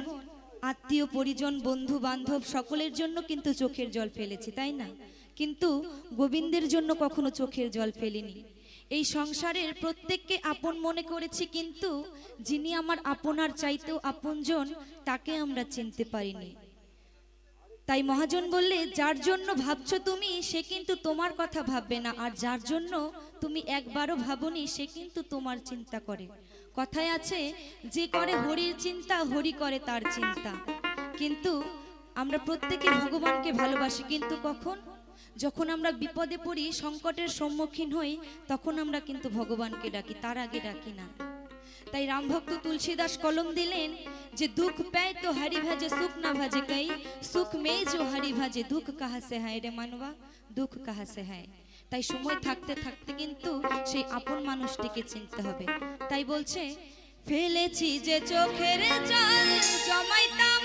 জীবন আত্মীয়, পরিজন বন্ধু বান্ধব সকলের জন্য কিন্তু চোখের জল ফেলেছি, তাই না? কিন্তু গোবিন্দের জন্য কখনো চোখের জল ফেলিনি। এই সংসারের প্রত্যেককে আপন মনে করেছি কিন্তু যিনি আমার আপনার চাইতেও আপনজন, তাকে আমরা চিনতে পারিনি। তাই মহাজন বললে, যার জন্য ভাবছ তুমি, সে কিন্তু তোমার কথা ভাববে না। আর যার জন্য তুমি একবারও ভাবনি, সে কিন্তু তোমার চিন্তা করে। কথায় আছে, যে করে হরির চিন্তা, হরি করে তার চিন্তা। কিন্তু আমরা প্রত্যেকে ভগবানকে ভালোবাসি, কিন্তু কখন? যখন আমরা বিপদে পড়ি, সংকটের সম্মুখীন হই, তখন আমরা কিন্তু ভগবানকে ডাকি, তার আগে ডাকি না। তাই রামভক্ত তুলসীদাস কলম দিলেন যে, দুঃখ পায় তো হারি ভাজে, সুখ না ভাজে কই? সুখ মেয়ে जो হারি ভাজে, দুঃখ কাহা সে হয় রে মানবা? দুঃখ কাহা সে হয়। তাই সময় থাকতে থাকতে কিন্তু সেই আপন মানুষটিকে চিনতে হবে। তাই বলছে, ফেলেছি যে চোখের জল, জমাইতাম